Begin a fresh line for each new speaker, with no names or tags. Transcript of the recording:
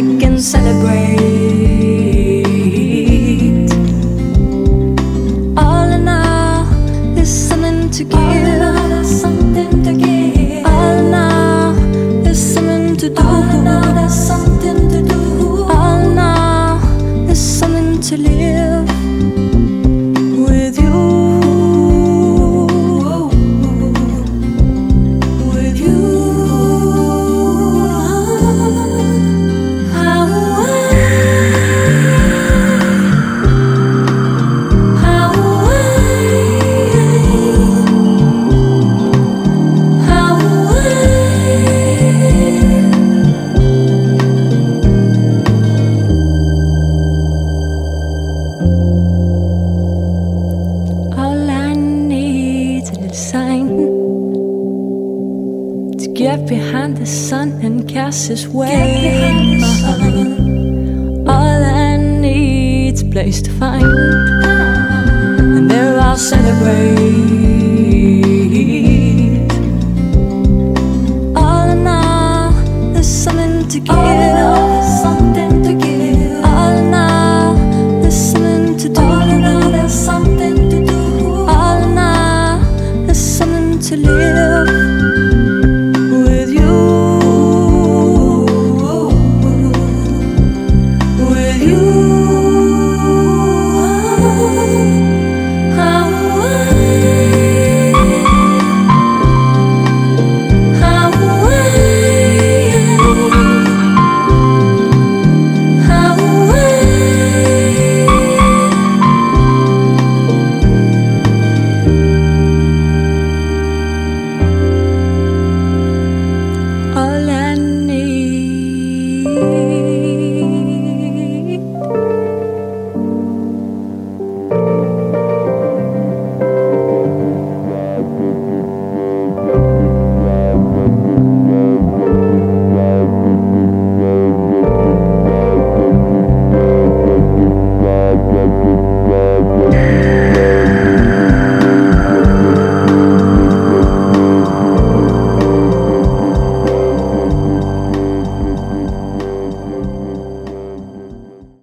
I can celebrate. All in all, there's something to give. All in all, there's something to give. All in all, there's something to do. All in all, there's something to do. All in all, there's something to live get behind the sun and cast his way. All I need's place to find,